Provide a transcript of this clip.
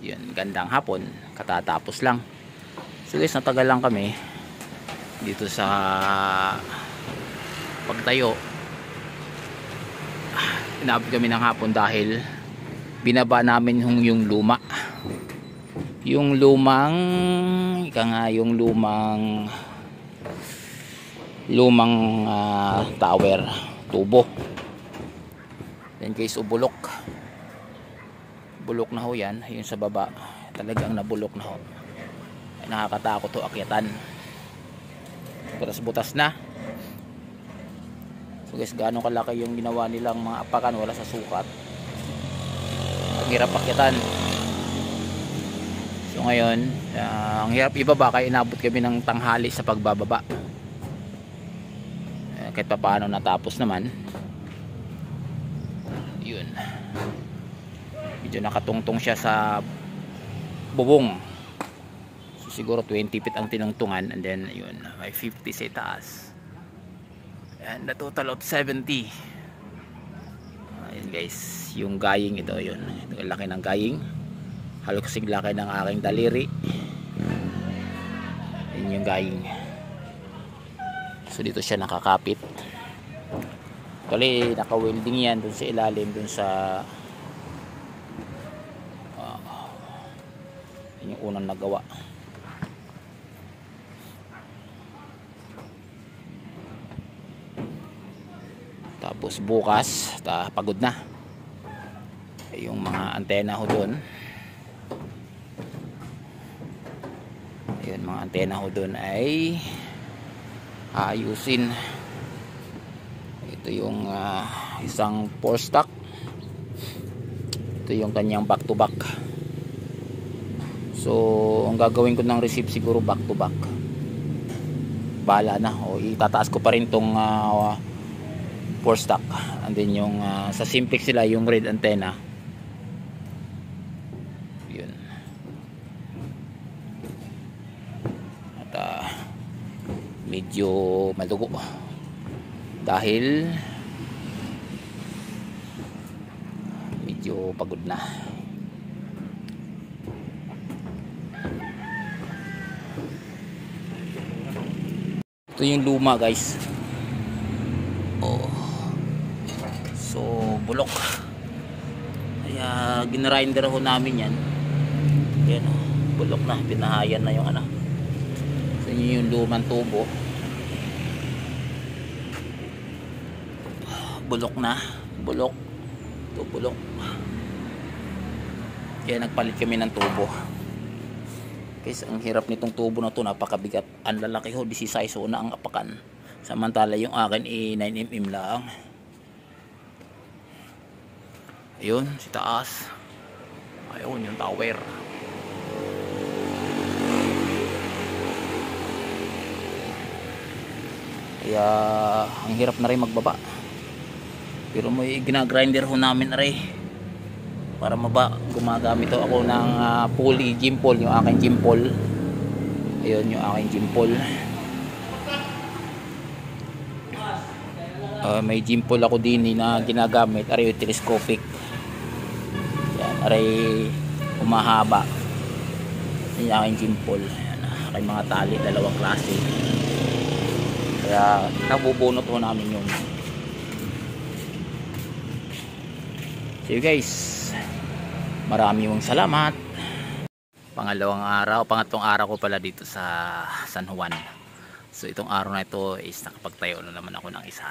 yun gandang hapon. Katatapos lang. So guys natagal lang kami dito sa pagtayo. Inabot kami ng hapon dahil binaba namin yung, yung luma. Yung lumang ika nga yung lumang lumang ah, tower. Tubo. Then guys ubulok bulok na ho yan. Yung sa baba talagang nabulok na ho. Ay, nakakatakot ho akyatan butas butas na. So guys gaano kalaki yung ginawa nilang mga apakan? Wala sa sukat. Ang hirap akyatan so ngayon ah, ang hirap ibaba kaya inabot kami ng tanghali sa pagbababa. Eh, kahit pa paano natapos naman. Yun medyo nakatungtong siya sa bubong. So siguro 20 feet ang tinungtungan and then yun may 50 sa itaas. And the total of 70 ayun guys yung gaying ito yun ang laki ng gaying. Halos laki ng aking daliri. Yun yung gaying. So dito siya nakakapit. Actually, naka-welding yan dun sa ilalim, dun sa yung unang nagawa. Tapos bukas, ta, pagod na. Yung mga antena ho doon. Ayun, mga antena ho doon ay ayusin ito yung uh, isang 4 stock ito yung kanyang back to back so ang gagawin ko ng receipt siguro back to back. Bala na. O itataas ko pa rin tong uh, 4 stock. And then yung uh, sa simplex sila yung red antenna. Yun. At uh, medyo malugo dahil medyo pagod na ito yung luma guys. Oh. So bulok. Kaya ginrinder ho namin yan. Yan oh, bulok na. Pinahayan na yung ano. So yun yung lumang tubo. Bulok na. Bulok. Ito bulok. Kaya nagpalit kami ng tubo guys ang hirap nitong tubo na to napakabigat. Ang lalaki ho 16 so na ang apakan. Samantala yung akin i 9mm lang. Ayun si taas. Ayun yung tower. Kaya ang hirap na rin magbaba. Pero may ginagrinder ho namin aray para maba gumagamit ako ng uh, pulley gimbal yung aking gimbal ayun yung aking gimbal uh, may gimbal ako din na ginagamit aray telescopic. Yan aray umahaba yung aking gimbal yan aking mga tali dalawang klase. Kaya nabubunot ho namin yung So you guys, maraming salamat. Pangalawang araw, pangatlong araw ko pala dito sa San Juan. So itong araw na ito is nakapagtayo na naman ako ng isa.